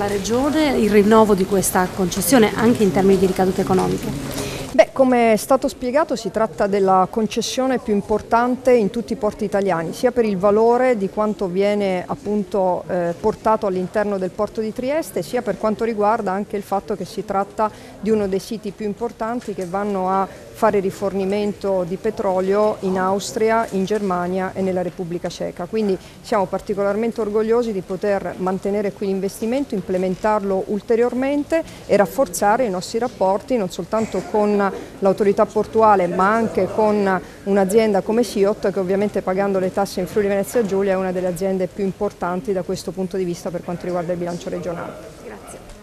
La Regione il rinnovo di questa concessione anche in termini di ricadute economiche? Beh, come è stato spiegato si tratta della concessione più importante in tutti i porti italiani, sia per il valore di quanto viene appunto eh, portato all'interno del porto di Trieste, sia per quanto riguarda anche il fatto che si tratta di uno dei siti più importanti che vanno a fare rifornimento di petrolio in Austria, in Germania e nella Repubblica Ceca. Quindi siamo particolarmente orgogliosi di poter mantenere qui l'investimento, implementarlo ulteriormente e rafforzare i nostri rapporti non soltanto con l'autorità portuale ma anche con un'azienda come SIOT che ovviamente pagando le tasse in Friuli Venezia Giulia è una delle aziende più importanti da questo punto di vista per quanto riguarda il bilancio regionale.